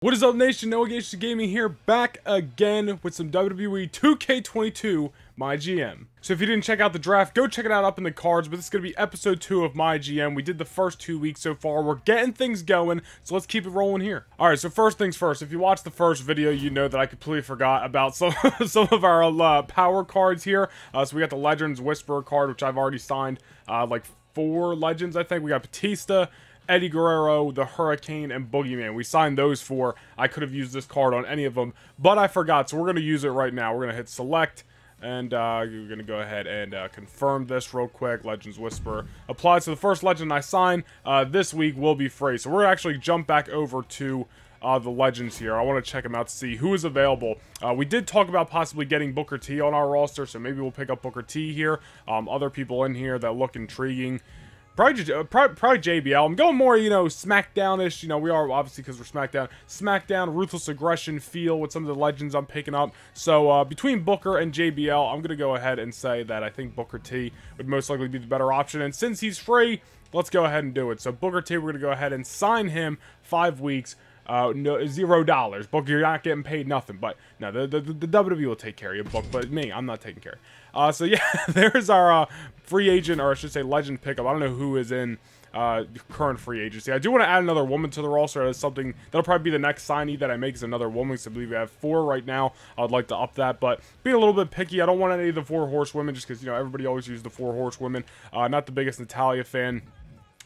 What is up nation, Noah Gage Gaming here, back again with some WWE 2K22 My GM. So if you didn't check out the draft, go check it out up in the cards, but this is going to be episode 2 of My GM. We did the first two weeks so far, we're getting things going, so let's keep it rolling here. Alright, so first things first, if you watched the first video, you know that I completely forgot about some, some of our uh, power cards here. Uh, so we got the Legends Whisperer card, which I've already signed, uh, like four Legends I think. We got Batista, Eddie Guerrero, the Hurricane, and Boogeyman. We signed those four. I could have used this card on any of them, but I forgot, so we're going to use it right now. We're going to hit select, and uh, we're going to go ahead and uh, confirm this real quick. Legends Whisper applies. So the first Legend I sign uh, this week will be free. So we're actually jump back over to uh, the legends here. I want to check them out to see who is available. Uh, we did talk about possibly getting Booker T on our roster, so maybe we'll pick up Booker T here. Um, other people in here that look intriguing. Probably, uh, probably, JBL. I'm going more, you know, SmackDown-ish. You know, we are obviously because we're SmackDown. SmackDown, Ruthless Aggression feel with some of the legends I'm picking up. So uh, between Booker and JBL, I'm going to go ahead and say that I think Booker T would most likely be the better option. And since he's free, let's go ahead and do it. So Booker T, we're going to go ahead and sign him five weeks. Uh, no, zero dollars. Book, you're not getting paid nothing. But no, the, the, the WWE will take care of you, Book. But me, I'm not taking care. Uh, so yeah, there's our uh, free agent, or I should say legend pickup. I don't know who is in uh, current free agency. I do want to add another woman to the roster as something that'll probably be the next signee that I make is another woman. So I believe we have four right now. I would like to up that, but being a little bit picky, I don't want any of the four horsewomen just because you know everybody always uses the four horsewomen. Uh, not the biggest Natalya fan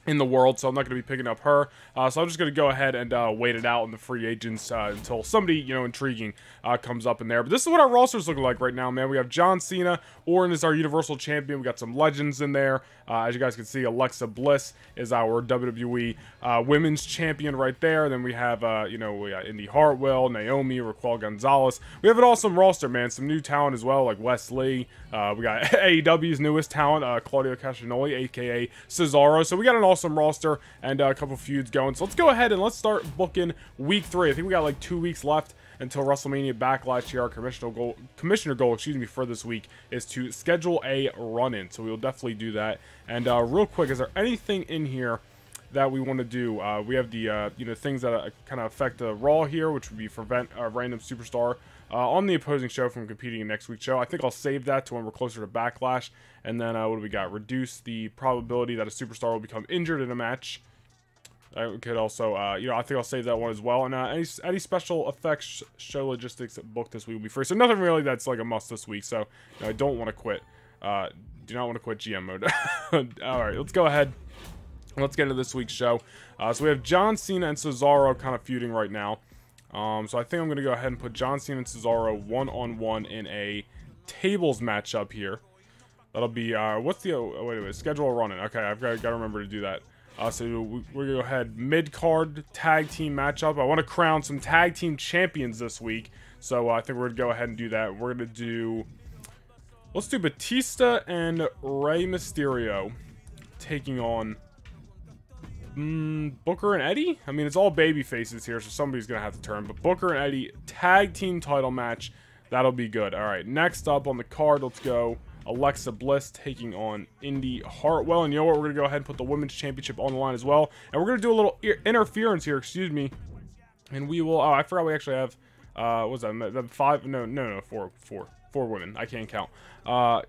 in the world, so I'm not going to be picking up her. Uh, so I'm just going to go ahead and uh, wait it out in the free agents uh, until somebody, you know, intriguing uh, comes up in there. But this is what our roster's looking like right now, man. We have John Cena. Orton is our Universal Champion. We got some legends in there. Uh, as you guys can see, Alexa Bliss is our WWE uh, Women's Champion right there. Then we have, you know, we got Indi Hartwell, Naomi, Raquel Gonzalez. We have an awesome roster, man. Some new talent as well, like Wes Lee. we got AEW's newest talent, Claudio Castagnoli, a.k.a. Cesaro. So we got an awesome roster and uh, a couple feuds going. So let's go ahead and let's start booking week three. I think we got like two weeks left until WrestleMania Backlash here. Our commissioner goal, commissioner goal, excuse me, for this week is to schedule a run-in. So we'll definitely do that. And uh, real quick, is there anything in here that we want to do? Uh, we have the uh, you know things that uh, kind of affect the Raw here, which would be prevent a random superstar uh, on the opposing show from competing in next week's show. I think I'll save that to when we're closer to Backlash. And then uh, what do we got? Reduce the probability that a superstar will become injured in a match. I could also, uh, you know, I think I'll save that one as well. And uh, any, any special effects show logistics book this week will be free. So nothing really that's like a must this week. So I don't want to quit. Uh, do not want to quit GM mode. All right, let's go ahead. Let's get into this week's show. Uh, so we have John Cena and Cesaro kind of feuding right now. Um, so I think I'm going to go ahead and put John Cena and Cesaro one-on-one -on -one in a tables matchup here. That'll be, uh, what's the, oh, wait a minute, schedule running. Okay, I've got, got to remember to do that. Uh, so we, we're going to go ahead, mid-card tag team matchup. I want to crown some tag team champions this week. So uh, I think we're going to go ahead and do that. We're going to do, let's do Batista and Rey Mysterio taking on Mm, Booker and Eddie? I mean, it's all baby faces here, so somebody's going to have to turn. But Booker and Eddie, tag team title match. That'll be good. All right, next up on the card, let's go. Alexa Bliss taking on Indi Hartwell. And you know what? We're going to go ahead and put the Women's Championship on the line as well. And we're going to do a little interference here, excuse me. And we will... Oh, I forgot we actually have... Uh, what was that? Five? No, no, no, four. Four. Four women. I can't count. Uh,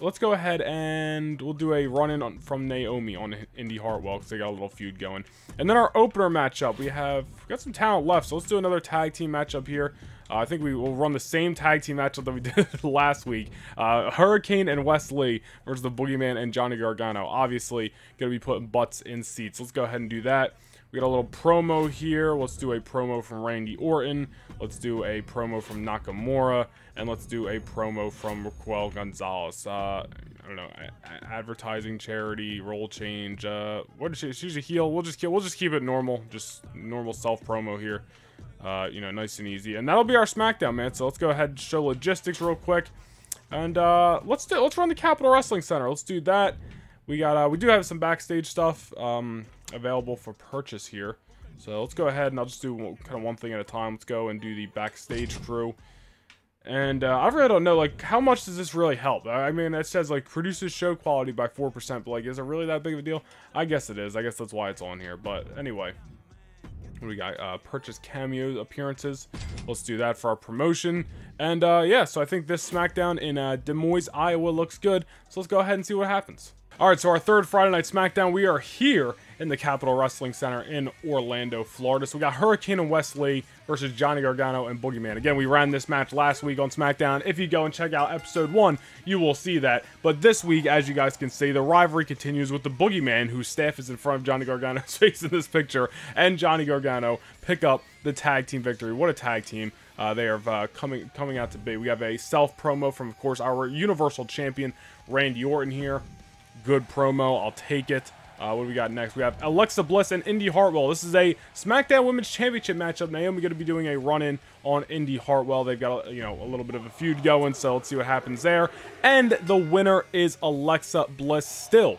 let's go ahead and we'll do a run-in from Naomi on Indi Hartwell because they got a little feud going. And then our opener matchup, we have got some talent left, so let's do another tag team matchup here. Uh, I think we will run the same tag team matchup that we did last week. Uh, Hurricane and Wes Lee versus the Boogeyman and Johnny Gargano. Obviously, going to be putting butts in seats. Let's go ahead and do that. We got a little promo here. Let's do a promo from Randy Orton. Let's do a promo from Nakamura. And let's do a promo from Raquel Gonzalez. Uh, I don't know, advertising, charity, role change. Uh, what is she? She's a heel. We'll just we'll just keep it normal, just normal self promo here. Uh, you know, nice and easy. And that'll be our SmackDown, man. So let's go ahead and show logistics real quick. And uh, let's do let's run the Capitol Wrestling Center. Let's do that. We got uh, we do have some backstage stuff um, available for purchase here. So let's go ahead and I'll just do kind of one thing at a time. Let's go and do the backstage crew. And uh, I really don't know, like, how much does this really help? I mean, it says, like, produces show quality by 4%, but, like, is it really that big of a deal? I guess it is. I guess that's why it's on here. But, anyway. We got? Uh, purchase cameo appearances. Let's do that for our promotion. And uh, yeah, so I think this SmackDown in uh, Des Moines, Iowa looks good. So let's go ahead and see what happens. All right, so our third Friday Night SmackDown, we are here in the Capitol Wrestling Center in Orlando, Florida. So we got Hurricane and Wes Lee versus Johnny Gargano and Boogeyman. Again, we ran this match last week on SmackDown. If you go and check out episode one, you will see that. But this week, as you guys can see, the rivalry continues with the Boogeyman, whose staff is in front of Johnny Gargano's face in this picture, and Johnny Gargano pick up the tag team victory. What a tag team! Uh, they are uh, coming coming out to be. We have a self promo from, of course, our Universal Champion Randy Orton here good promo. I'll take it. Uh, what do we got next? We have Alexa Bliss and Indi Hartwell. This is a SmackDown Women's Championship matchup. Naomi going to be doing a run-in on Indi Hartwell. They've got a, you know a little bit of a feud going, so let's see what happens there. And the winner is Alexa Bliss still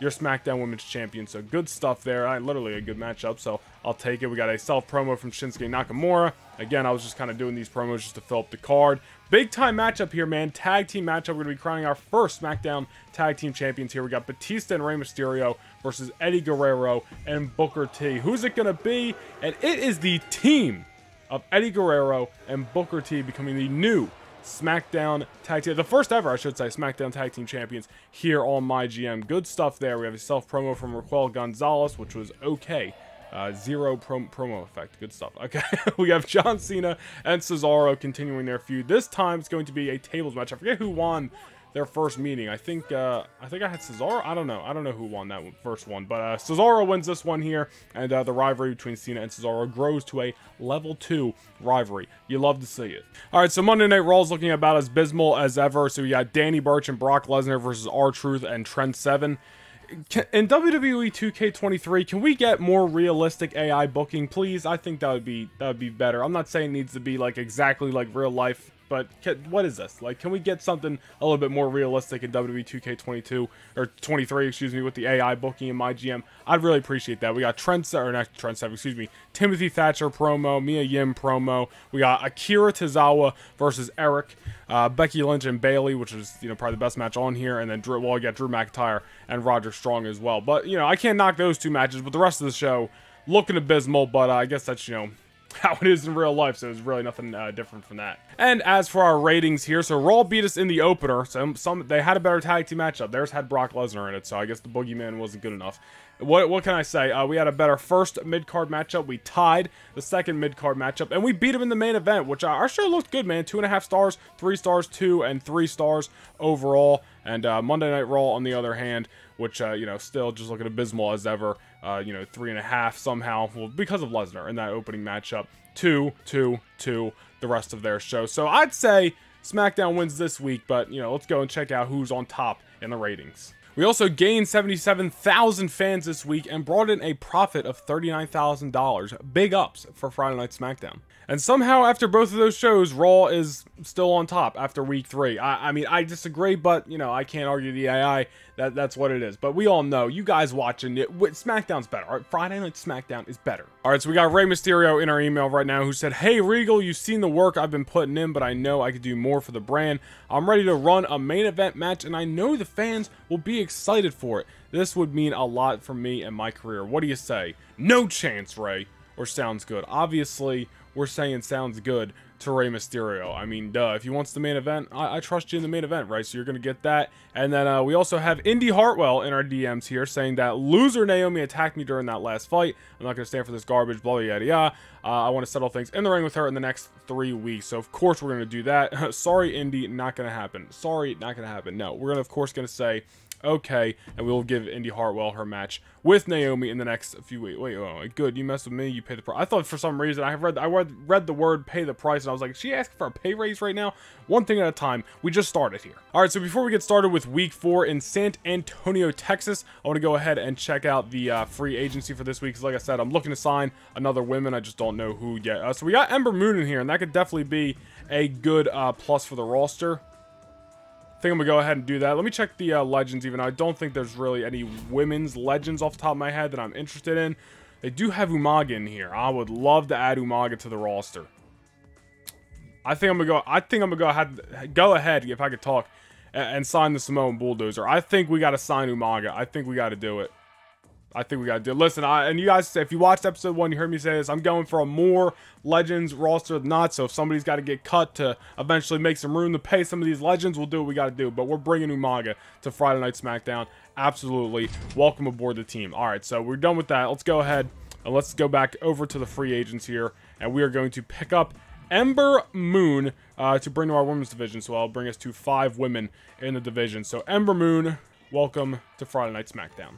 your SmackDown Women's Champion. So good stuff there. I literally a good matchup, so I'll take it. We got a self promo from Shinsuke Nakamura. Again, I was just kind of doing these promos just to fill up the card. Big time matchup here, man. Tag team matchup. We're going to be crowning our first SmackDown Tag Team Champions here. We got Batista and Rey Mysterio versus Eddie Guerrero and Booker T. Who's it going to be? And it is the team of Eddie Guerrero and Booker T becoming the new SmackDown Tag Team, the first ever, I should say, SmackDown Tag Team Champions here on my GM. Good stuff there. We have a self promo from Raquel Gonzalez, which was okay. Uh, zero prom promo effect. Good stuff. Okay, we have John Cena and Cesaro continuing their feud. This time it's going to be a tables match. I forget who won their first meeting. I think uh, I think I had Cesaro. I don't know. I don't know who won that first one, but uh, Cesaro wins this one here, and uh, the rivalry between Cena and Cesaro grows to a level two rivalry. You love to see it. All right, so Monday Night Raw is looking about as abysmal as ever. So we got Danny Burch and Brock Lesnar versus R Truth and Trent Seven. in WWE 2K23, can we get more realistic AI booking, please? I think that would be that would be better. I'm not saying it needs to be like exactly like real life but can, what is this? Like, can we get something a little bit more realistic in WWE 2K22 or 23, excuse me, with the AI booking in my GM? I'd really appreciate that. We got Trent or not Trent excuse me, Timothy Thatcher promo, Mia Yim promo. We got Akira Tozawa versus Erik, uh, Becky Lynch and Bayley, which is you know probably the best match on here, and then Drew. Well, we got Drew McIntyre and Roger Strong as well. But you know, I can't knock those two matches, but the rest of the show looking abysmal. But uh, I guess that's you know how it is in real life, so it's really nothing uh, different from that. And as for our ratings here, so Raw beat us in the opener. So some they had a better tag team matchup. Theirs had Brock Lesnar in it, so I guess the Boogeyman wasn't good enough. What what can I say? Uh, we had a better first mid card matchup. We tied the second mid card matchup, and we beat him in the main event, which uh, our show looked good, man. Two and a half stars, three stars, two and three stars overall. And uh, Monday Night Raw, on the other hand, which uh, you know still just looking abysmal as ever. Uh, you know, three and a half somehow, well, because of Lesnar in that opening matchup. Two, two, two, the rest of their show. So I'd say SmackDown wins this week, but you know, let's go and check out who's on top in the ratings. We also gained 77,000 fans this week and brought in a profit of $39,000. Big ups for Friday Night SmackDown. And somehow, after both of those shows, Raw is still on top after week three. I, I mean, I disagree, but, you know, I can't argue the AI. That, that's what it is. But we all know, you guys watching it, SmackDown's better. All right, Friday Night SmackDown is better. All right, so we got Rey Mysterio in our email right now who said, Hey, Regal, you've seen the work I've been putting in, but I know I could do more for the brand. I'm ready to run a main event match, and I know the fans will be excited for it. This would mean a lot for me and my career. What do you say? No chance, Rey. Or sounds good. Obviously, we're saying sounds good to Rey Mysterio. I mean, duh. If he wants the main event, I, I trust you in the main event, right? So you're going to get that. And then uh, we also have Indi Hartwell in our DMs here saying that loser Naomi attacked me during that last fight. I'm not going to stand for this garbage, blah, yada, yada. Uh, I want to settle things in the ring with her in the next three weeks. So, of course, we're going to do that. Sorry, Indi, not going to happen. Sorry, not going to happen. No, we're to, of course, going to say okay, and we'll give Indi Hartwell her match with Naomi in the next few weeks. Wait, oh, good, you mess with me, you pay the price. I thought for some reason I have read I read, read the word pay the price, and I was like, she asking for a pay raise right now? One thing at a time. We just started here. All right, so before we get started with week four in San Antonio, Texas, I want to go ahead and check out the uh, free agency for this week. Because like I said, I'm looking to sign another women. I just don't know who yet. Uh, so we got Ember Moon in here, and that could definitely be a good uh, plus for the roster. I think I'm gonna go ahead and do that. Let me check the uh, legends even. I don't think there's really any women's legends off the top of my head that I'm interested in. They do have Umaga in here. I would love to add Umaga to the roster. I think I'm gonna go. I think I'm gonna go ahead. Go ahead if I could talk and, and sign the Samoan Bulldozer. I think we got to sign Umaga. I think we got to do it. I think we gotta do. Listen, I, and you guys, if you watched episode one, you heard me say this. I'm going for a more legends roster than not. So if somebody's got to get cut to eventually make some room to pay some of these legends, we'll do what we got to do. But we're bringing Umaga to Friday Night SmackDown. Absolutely, welcome aboard the team. All right, so we're done with that. Let's go ahead and let's go back over to the free agents here, and we are going to pick up Ember Moon uh, to bring to our women's division. So I'll bring us to five women in the division. So Ember Moon, welcome to Friday Night SmackDown.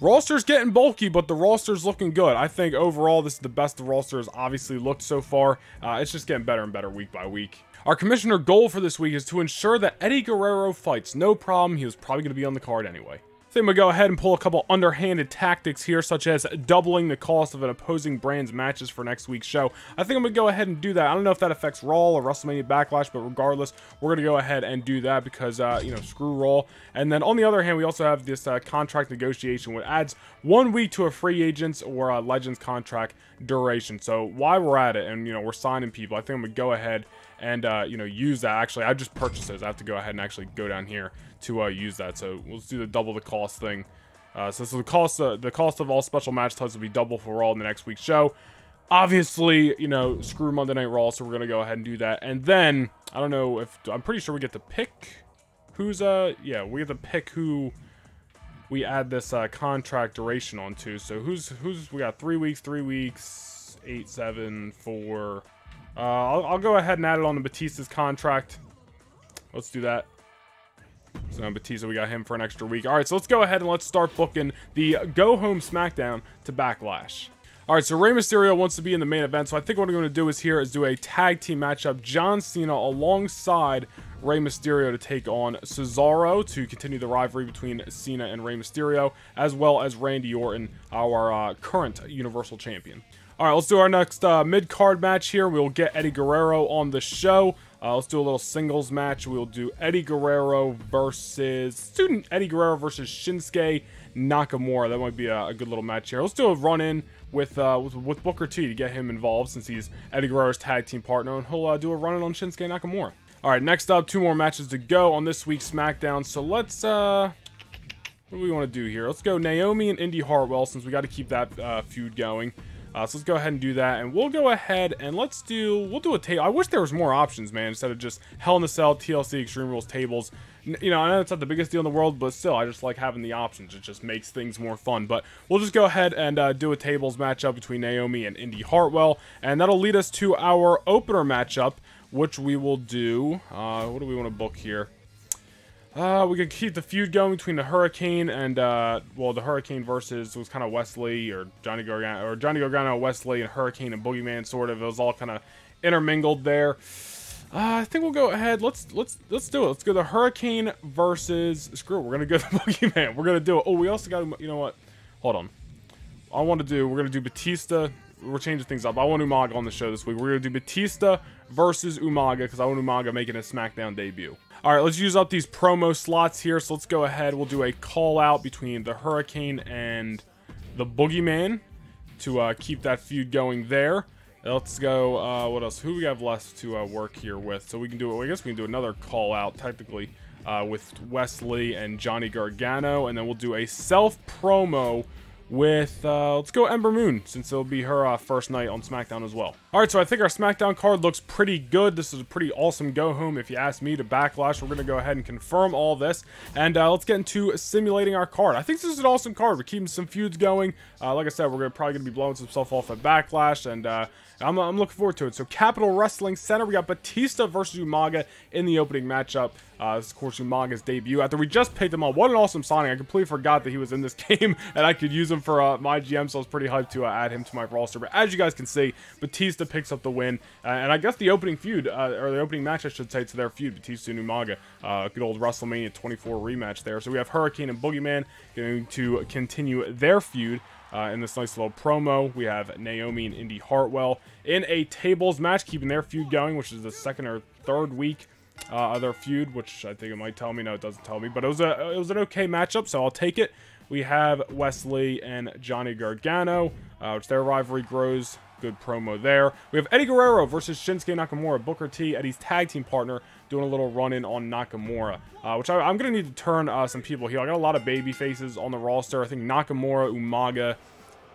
Roster's getting bulky, but the roster's looking good. I think overall this is the best the roster has obviously looked so far. Uh, it's just getting better and better week by week. Our commissioner goal for this week is to ensure that Eddie Guerrero fights. No problem, he was probably going to be on the card anyway. Think I'm going to go ahead and pull a couple underhanded tactics here, such as doubling the cost of an opposing brand's matches for next week's show. I think I'm going to go ahead and do that. I don't know if that affects Raw or WrestleMania Backlash, but regardless, we're going to go ahead and do that because, uh, you know, screw Raw. And then on the other hand, we also have this uh, contract negotiation, which adds one week to a free agent's or a Legends contract duration. So while we're at it and, you know, we're signing people, I think I'm going to go ahead and, uh, you know, use that. Actually, I just purchased those. I have to go ahead and actually go down here to uh, use that. So let's do the double the cost thing. Uh, so, so the cost uh, the cost of all special match types will be double for Raw in the next week's show. Obviously, you know, screw Monday Night Raw, so we're gonna go ahead and do that. And then I don't know if I'm pretty sure we get to pick who's uh yeah we get to pick who we add this uh, contract duration onto. So who's who's we got three weeks, three weeks, eight, seven, four. Uh, I'll, I'll go ahead and add it on the Batista's contract. Let's do that. So Batista, we got him for an extra week. All right, so let's go ahead and let's start booking the Go Home SmackDown to Backlash. All right, so Rey Mysterio wants to be in the main event, so I think what I'm going to do is here is do a tag team matchup. John Cena alongside Rey Mysterio to take on Cesaro to continue the rivalry between Cena and Rey Mysterio, as well as Randy Orton, our uh, current Universal Champion. All right, let's do our next uh, mid-card match here. We'll get Eddie Guerrero on the show. Uh, let's do a little singles match. We'll do Eddie Guerrero versus student Eddie Guerrero versus Shinsuke Nakamura. That might be a, a good little match here. Let's do a run-in with, uh, with, with Booker T to get him involved since he's Eddie Guerrero's tag team partner, and he'll uh, do a run-in on Shinsuke Nakamura. All right, next up, two more matches to go on this week's SmackDown. So let's uh, what do we want to do here? Let's go Naomi and Indi Hartwell since we got to keep that uh, feud going. Uh, so let's go ahead and do that, and we'll go ahead and let's do, we'll do a table. I wish there was more options, man, instead of just Hell in a Cell, TLC, Extreme Rules tables. N you know, I know it's not the biggest deal in the world, but still, I just like having the options. It just makes things more fun. But we'll just go ahead and uh, do a tables matchup between Naomi and Indi Hartwell, and that'll lead us to our opener matchup, which we will do. Uh, what do we want to book here? Uh, we could keep the feud going between the Hurricane and, uh, well, the Hurricane versus was kind of Wes Lee or Johnny Gargano, or Johnny Gargano, Wes Lee, and Hurricane and Boogeyman, sort of. It was all kind of intermingled there. Uh, I think we'll go ahead. Let's let's let's do it. Let's go the Hurricane versus screw. It, we're gonna go the Boogeyman. We're gonna do it. Oh, we also got you know what? Hold on. I want to do. We're gonna do Batista. We're changing things up. I want Umaga on the show this week. We're gonna do Batista versus Umaga because I want Umaga making a SmackDown debut. All right, let's use up these promo slots here. So let's go ahead. We'll do a call out between the Hurricane and the Boogeyman to uh, keep that feud going there. Let's go. Uh, what else? Who we have left to uh, work here with? So we can do. I guess we can do another call out technically uh, with Wes Lee and Johnny Gargano, and then we'll do a self promo with, uh, let's go Ember Moon, since it'll be her uh, first night on SmackDown as well. Alright, so I think our SmackDown card looks pretty good. This is a pretty awesome go-home, if you ask me, to Backlash. We're going to go ahead and confirm all this, and uh, let's get into simulating our card. I think this is an awesome card. We're keeping some feuds going. Uh, like I said, we're gonna, probably going to be blowing some stuff off at Backlash, and uh, I'm, I'm looking forward to it. So, Capitol Wrestling Center, we got Batista versus Umaga in the opening matchup. Uh, this is, of course, Umaga's debut. After we just picked him up, what an awesome signing. I completely forgot that he was in this game, and I could use him for uh, my GM, so I was pretty hyped to uh, add him to my roster. But as you guys can see, Batista picks up the win, uh, and I guess the opening feud, uh, or the opening match, I should say, to their feud, Batista and Umaga. Uh, good old WrestleMania 24 rematch there. So we have Hurricane and Boogeyman going to continue their feud. Uh, in this nice little promo. We have Naomi and Indi Hartwell in a tables match, keeping their feud going, which is the second or third week uh, their feud, which I think it might tell me. No, it doesn't tell me, but it was a it was an okay matchup, so I'll take it. We have Wes Lee and Johnny Gargano, uh, which their rivalry grows good promo there. We have Eddie Guerrero versus Shinsuke Nakamura. Booker T, Eddie's tag team partner, doing a little run-in on Nakamura, uh, which I, am going to need to turn uh, some people here. I got a lot of baby faces on the roster. I think Nakamura, Umaga,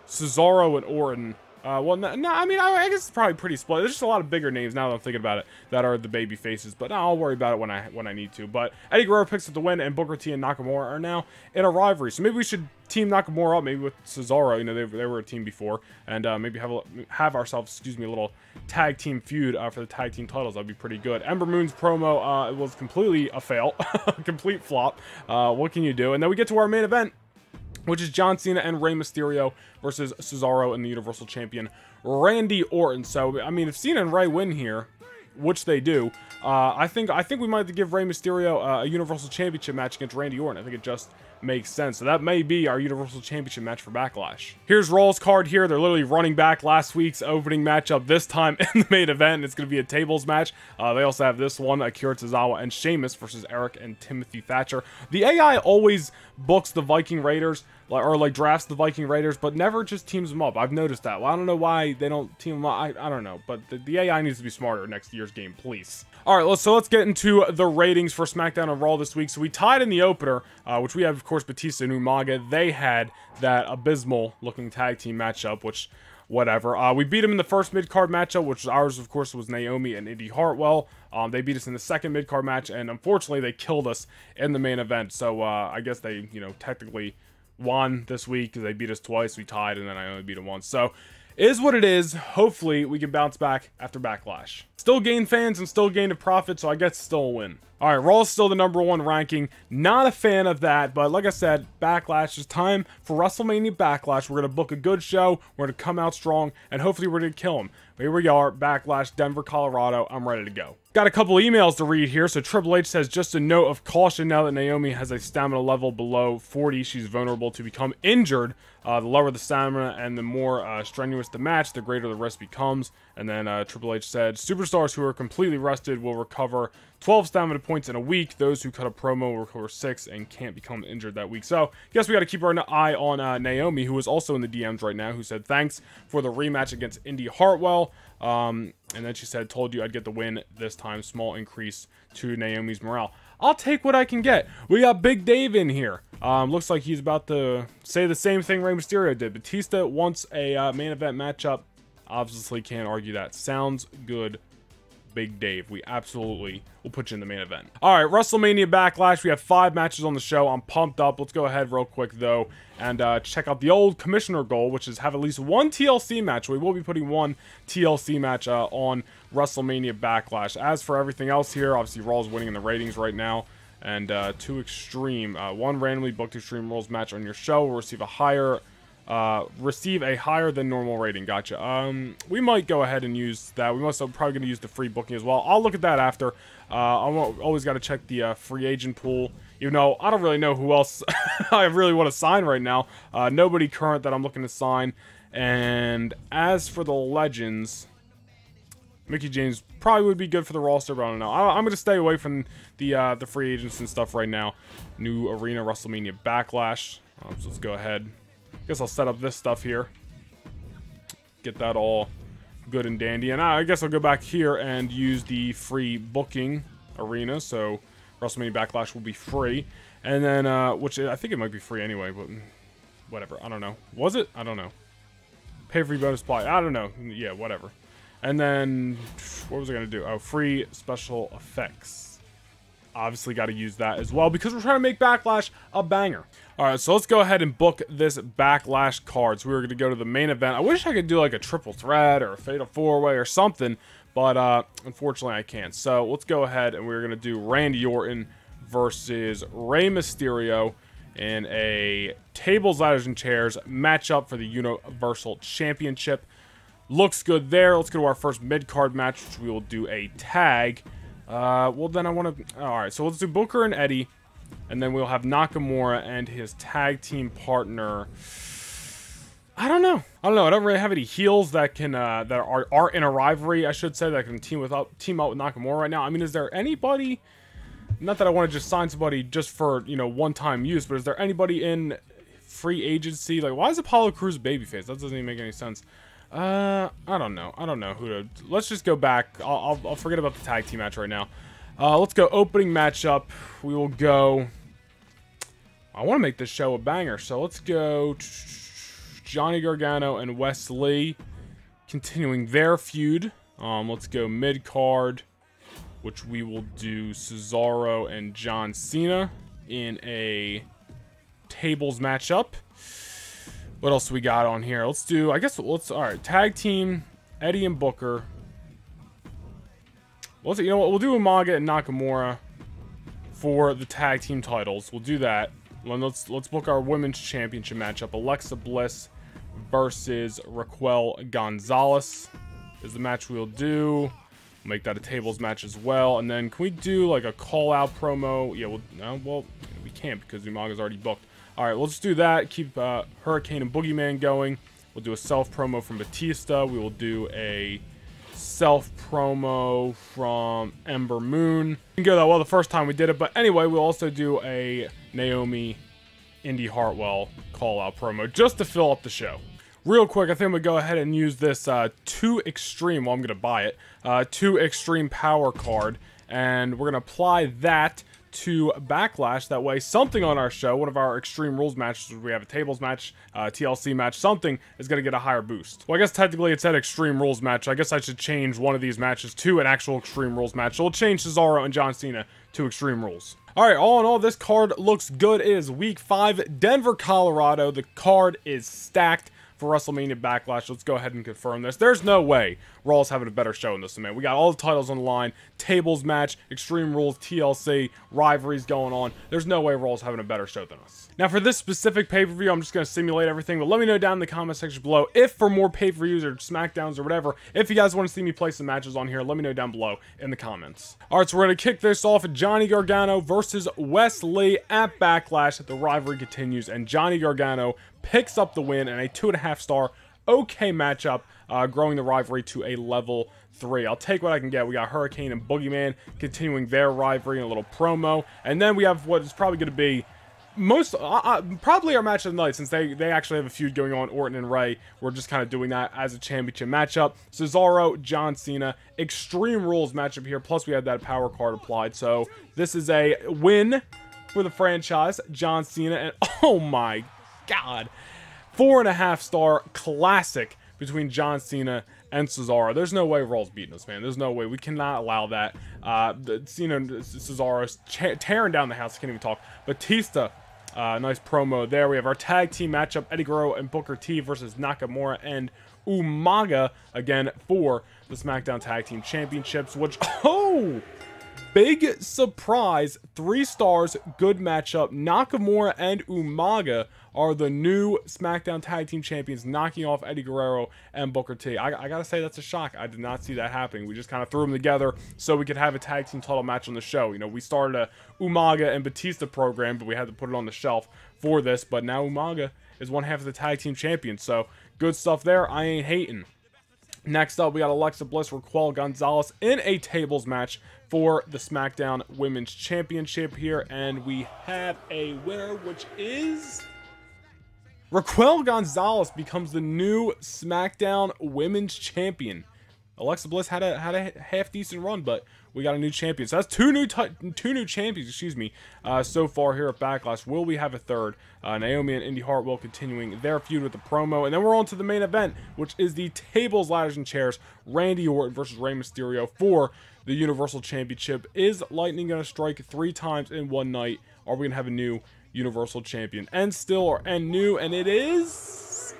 Cesaro, and Orton uh, well, no, no, I mean, I, I, guess it's probably pretty split. There's just a lot of bigger names now that I'm thinking about it that are the baby faces, but no, I'll worry about it when I when I need to. But Eddie Guerrero picks up the win, and Booker T and Nakamura are now in a rivalry. So maybe we should team Nakamura up, maybe with Cesaro. You know, they, they were a team before, and uh, maybe have a, have ourselves, excuse me, a little tag team feud uh, for the tag team titles. That'd be pretty good. Ember Moon's promo uh, was completely a fail, complete flop. Uh, what can you do? And then we get to our main event which is John Cena and Rey Mysterio versus Cesaro and the Universal Champion Randy Orton. So, I mean, if Cena and Rey win here, which they do, uh, I think I think we might have to give Rey Mysterio uh, a Universal Championship match against Randy Orton. I think it just makes sense. So that may be our Universal Championship match for Backlash. Here's Raw's card here. They're literally running back last week's opening matchup this time in the main event. It's going to be a tables match. Uh, they also have this one, Akira Tozawa and Sheamus versus Erik and Timothy Thatcher. The AI always books the Viking Raiders or like drafts the Viking Raiders, but never just teams them up. I've noticed that. Well, I don't know why they don't team them up. I, I don't know, but the, the AI needs to be smarter next year's game, please. All right, let's, so let's get into the ratings for SmackDown and Raw this week. So we tied in the opener, uh, which we have, of course, Batista and Umaga. They had that abysmal-looking tag team matchup, which whatever. Uh, we beat them in the first mid-card matchup, which ours, of course, was Naomi and Indi Hartwell. Um, they beat us in the second mid-card match, and unfortunately, they killed us in the main event. So uh, I guess they, you know, technically won this week because they beat us twice. We tied, and then I only beat them once. So is what it is. Hopefully, we can bounce back after Backlash. Still gain fans and still gain a profit, so I guess still a win. All right, Raw's still the number one ranking. Not a fan of that, but like I said, Backlash is time for WrestleMania Backlash. We're going to book a good show. We're going to come out strong, and hopefully we're going to kill him. Here we are, Backlash, Denver, Colorado. I'm ready to go. Got a couple emails to read here. So Triple H says, just a note of caution now that Naomi has a stamina level below 40, she's vulnerable to become injured. Uh, the lower the stamina and the more uh, strenuous the match, the greater the risk becomes. And then uh, Triple H said, superstars who are completely rested will recover 12 stamina points in a week. Those who cut a promo will recover 6 and can't become injured that week. So, guess we got to keep our eye on uh, Naomi, who is also in the DMs right now, who said, thanks for the rematch against Indi Hartwell. Um, and then she said, told you I'd get the win this time. Small increase to Naomi's morale. I'll take what I can get. We got Big Dave in here. Um, looks like he's about to say the same thing Rey Mysterio did. Batista wants a uh, main event matchup. Obviously can't argue that. Sounds good Big Dave. We absolutely will put you in the main event. All right, WrestleMania Backlash. We have five matches on the show. I'm pumped up. Let's go ahead real quick, though, and uh, check out the old commissioner goal, which is have at least one TLC match. We will be putting one TLC match uh, on WrestleMania Backlash. As for everything else here, obviously Raw's winning in the ratings right now. And uh, two Extreme, uh, one randomly booked Extreme Rules match on your show will receive a higher uh, receive a higher than normal rating. Gotcha. Um, we might go ahead and use that. We must. Probably going to use the free booking as well. I'll look at that after. Uh, I'm always got to check the uh, free agent pool. Even though I don't really know who else I really want to sign right now. Uh, nobody current that I'm looking to sign. And as for the legends, Mickie James probably would be good for the roster, but I don't know. I, am going to stay away from the uh, the free agents and stuff right now. New Arena WrestleMania Backlash. Um, so let's go ahead guess I'll set up this stuff here. Get that all good and dandy. And I guess I'll go back here and use the free booking arena. So WrestleMania Backlash will be free. And then, uh, which I think it might be free anyway, but whatever. I don't know. Was it? I don't know. Pay free bonus play. I don't know. Yeah, whatever. And then, what was I going to do? Oh, free special effects obviously got to use that as well because we're trying to make Backlash a banger. All right, so let's go ahead and book this Backlash card. So we are going to go to the main event. I wish I could do like a triple threat or a fatal four-way or something, but uh, unfortunately I can't. So let's go ahead and we're going to do Randy Orton versus Rey Mysterio in a tables, ladders, and chairs matchup for the Universal Championship. Looks good there. Let's go to our first mid-card match, which we will do a tag. Uh, well, then I want to... Alright, so let's do Booker and Eddie. And then we'll have Nakamura and his tag team partner... I don't know. I don't know. I don't really have any heels that can uh, that are are in a rivalry. I should say that can team with team up with Nakamura right now. I mean, is there anybody? Not that I want to just sign somebody just for you know one time use, but is there anybody in free agency? Like, why is Apollo Crews babyface? That doesn't even make any sense. Uh, I don't know. I don't know who to... Let's just go back. I'll, I'll, I'll forget about the tag team match right now. Uh, let's go opening matchup. We will go... I want to make this show a banger, so let's go Johnny Gargano and Wes Lee continuing their feud. Um, let's go mid-card, which we will do Cesaro and John Cena in a tables matchup. What else we got on here? Let's do, I guess, let's, all right, tag team, Eddie and Booker. Let's, you know what, we'll do Umaga and Nakamura for the tag team titles. We'll do that. Let's, let's book our women's championship matchup. Alexa Bliss versus Raquel Gonzalez is the match we'll do. We'll make that a tables match as well. And then can we do like a call out promo? Yeah, well, no, well, we can't because Umaga's already booked. All right, let's do that. Keep uh, Hurricane and Boogeyman going. We'll do a self promo from Batista. We will do a self promo from Ember Moon. Didn't go that well the first time we did it, but anyway, we'll also do a Naomi Indi Hartwell call out promo just to fill up the show. Real quick, I think I'm to go ahead and use this uh, 2 Extreme, well, I'm to buy it, uh, 2 Extreme Power card, and we're to apply that to Backlash. That way, something on our show, one of our Extreme Rules matches, we have a tables match, uh, TLC match, something is going to get a higher boost. Well, I guess technically it said Extreme Rules match. I guess I should change one of these matches to an actual Extreme Rules match. So we'll change Cesaro and John Cena to Extreme Rules. All right, all in all, this card looks good. It is week five, Denver, Colorado. The card is stacked for WrestleMania Backlash. Let's go ahead and confirm this. There's no way Raw's having a better show in this, man. We got all the titles on the line, tables match, Extreme Rules, TLC, rivalries going on. There's no way Raw's having a better show than us. Now, for this specific pay-per-view, I'm just going to simulate everything, but let me know down in the comment section below if for more pay-per-views or SmackDowns or whatever, if you guys want to see me play some matches on here, let me know down below in the comments. All right, so we're going to kick this off Johnny Gargano versus Wes Lee at Backlash. The rivalry continues, and Johnny Gargano picks up the win and a two and a half star okay matchup, uh, growing the rivalry to a level three. I'll take what I can get. We got Hurricane and Boogeyman continuing their rivalry in a little promo, and then we have what is probably going to be most uh, uh, probably our match of the night since they they actually have a feud going on orton and Rey. We're just kind of doing that as a championship matchup. Cesaro john cena extreme rules matchup here. Plus we had that power card applied. So this is a win for the franchise. John cena and oh my God. Four and a half star classic between John Cena and Cesaro. There's no way Raw's beating us, man. There's no way. We cannot allow that. Uh, Cena and Cesaro tearing down the house. I can't even talk. Batista, uh, nice promo there. We have our tag team matchup, Eddie Guerrero and Booker T versus Nakamura and Umaga, again, for the SmackDown Tag Team Championships, which, oh, big surprise, three stars, good matchup. Nakamura and Umaga are the new SmackDown Tag Team Champions, knocking off Eddie Guerrero and Booker T. I, I gotta say, that's a shock. I did not see that happening. We just kind of threw them together so we could have a tag team title match on the show. You know, we started a Umaga and Batista program, but we had to put it on the shelf for this. But now Umaga is one half of the tag team champions, so good stuff there. I ain't hating. Next up, we got Alexa Bliss, Raquel Gonzalez in a tables match for the SmackDown Women's Championship here. And we have a winner, which is... Raquel Gonzalez becomes the new SmackDown Women's Champion. Alexa Bliss had a had a half decent run, but we got a new champion. So that's two new two new champions, excuse me, uh, so far here at Backlash. Will we have a third? Uh, Naomi and Indi Hartwell continuing their feud with the promo, and then we're on to the main event, which is the tables, ladders, and chairs. Randy Orton versus Rey Mysterio for the Universal Championship. Is Lightning going to strike three times in one night? Are we to have a new Universal Champion? And still, or and new, and it is...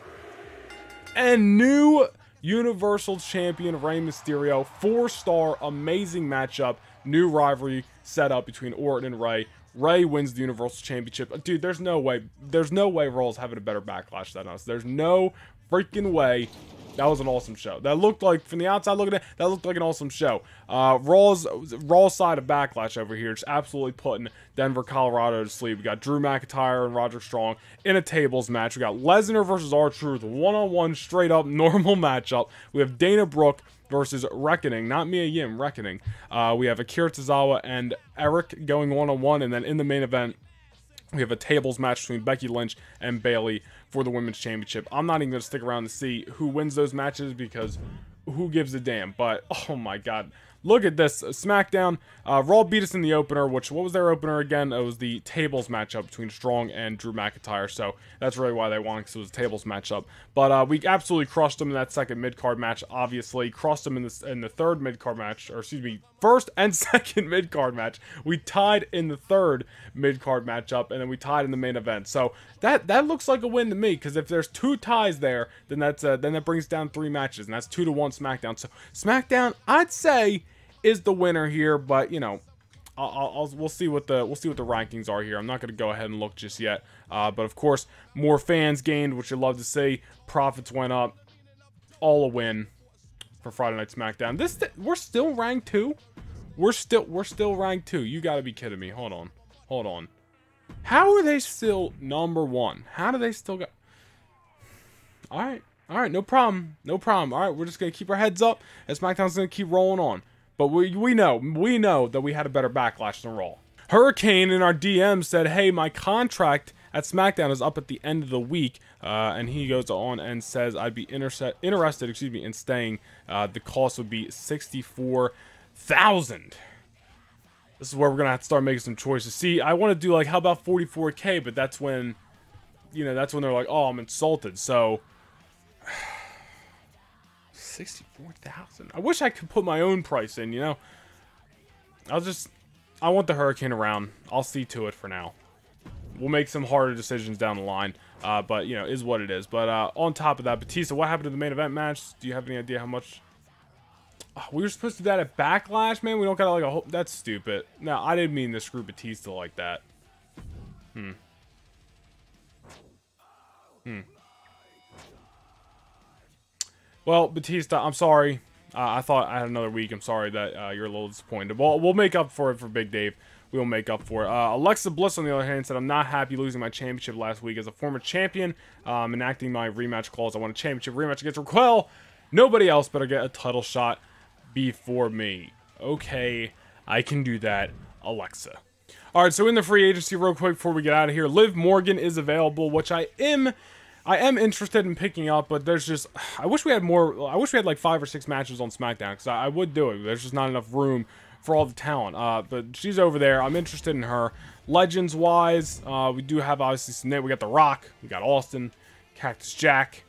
And new Universal Champion Rey Mysterio. Four-star, amazing matchup. New rivalry set up between Orton and Rey. Rey wins the Universal Championship. Uh, dude, there's no way. There's no way Raw's having a better backlash than us. There's no freaking way that was an awesome show. That looked like, from the outside looking at it, that looked like an awesome show. Uh, Raw's, Raw side of Backlash over here, just absolutely putting Denver, Colorado to sleep. We got Drew McIntyre and Roger Strong in a tables match. We got Lesnar versus R-Truth, one-on-one, straight up, normal matchup. We have Dana Brooke versus Reckoning, not Mia Yim, Reckoning. Uh, we have Akira Tozawa and Erik going one-on-one, and then in the main event, we have a tables match between Becky Lynch and Bayley for the women's championship. I'm not even going to stick around to see who wins those matches because who gives a damn? But, oh my god. Look at this. SmackDown. Uh, Raw beat us in the opener, which, what was their opener again? It was the tables matchup between Strong and Drew McIntyre. So that's really why they won, because it was a tables matchup. But uh, we absolutely crushed them in that second mid-card match, obviously. Crossed them in, the in the third mid-card match, or excuse me, first and second mid-card match. We tied in the third mid-card matchup, and then we tied in the main event. So that that looks like a win to me, because if there's two ties there, then that's uh, then that brings down three matches, and that's two to one SmackDown. So SmackDown, I'd say is the winner here, but you know, I'll, I'll, we'll see what the we'll see what the rankings are here. I'm not going to go ahead and look just yet, uh, but of course, more fans gained, which you love to see. Profits went up, all a win for Friday Night SmackDown. This we're still ranked two. We're still we're still ranked two. You got to be kidding me. Hold on, hold on. How are they still number one? How do they still got? All right, all right, no problem, no problem. All right, we're just gonna keep our heads up, and SmackDown's gonna keep rolling on. But we, we know, we know that we had a better backlash than Raw. Hurricane in our DM said, hey, my contract at SmackDown is up at the end of the week. Uh, and he goes on and says, I'd be interested, excuse me, in staying. Uh, the cost would be 64000 This is where we're going to have to start making some choices. See, I want to do like, how about 44K? But that's when, you know, that's when they're like, oh, I'm insulted. So... 64,000. I wish I could put my own price in, you know. I'll just I want the Hurricane around. I'll see to it for now. We'll make some harder decisions down the line. Uh, but, you know, is what it is. But uh, on top of that, Batista, what happened to the main event match? Do you have any idea how much? Oh, we were supposed to do that at Backlash, man. We don't got like a whole... That's stupid. No, I didn't mean to screw Batista like that. Hmm. Hmm. Well, Batista, I'm sorry. Uh, I thought I had another week. I'm sorry that uh, you're a little disappointed. Well, we'll make up for it for Big Dave. We will make up for it. Uh, Alexa Bliss, on the other hand, said, I'm not happy losing my championship last week. As a former champion, um, enacting my rematch clause, I want a championship rematch against Raquel. Nobody else better get a title shot before me. Okay, I can do that, Alexa. All right, so in the free agency, real quick before we get out of here, Liv Morgan is available, which I am I am interested in picking up, but there's just I wish we had more. I wish we had like five or six matches on SmackDown because I, I, would do it. There's just not enough room for all the talent. Uh, but she's over there. I'm interested in her. Legends wise, uh, we do have obviously some. We got The Rock. We got Austin, Cactus Jack,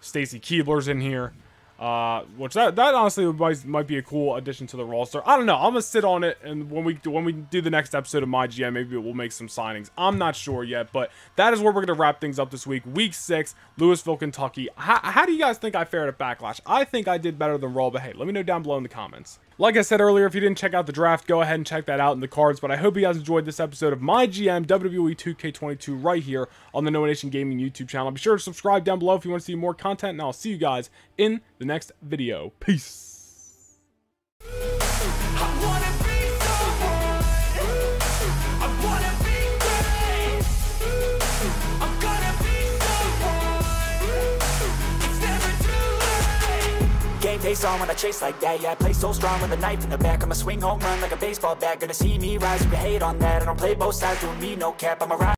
Stacy Keibler's in here. Uh, which that that honestly might, might be a cool addition to the roster. I don't know. I'm gonna sit on it, and when we when we do the next episode of my GM, maybe we'll make some signings. I'm not sure yet, but that is where we're gonna wrap things up this week. Week six, Louisville, Kentucky. How, how do you guys think I fared at Backlash? I think I did better than Raw, but hey, let me know down below in the comments. Like I said earlier, if you didn't check out the draft, go ahead and check that out in the cards. But I hope you guys enjoyed this episode of my GM WWE 2K22 right here on the Noah Nation Gaming YouTube channel. Be sure to subscribe down below if you want to see more content, and I'll see you guys in the next video. Peace. Face on when I chase like that. Yeah, I play so strong with a knife in the back. I'ma swing home run like a baseball bat. Gonna see me rise, you hate on that I don't play both sides, doing me no cap. I'm a ride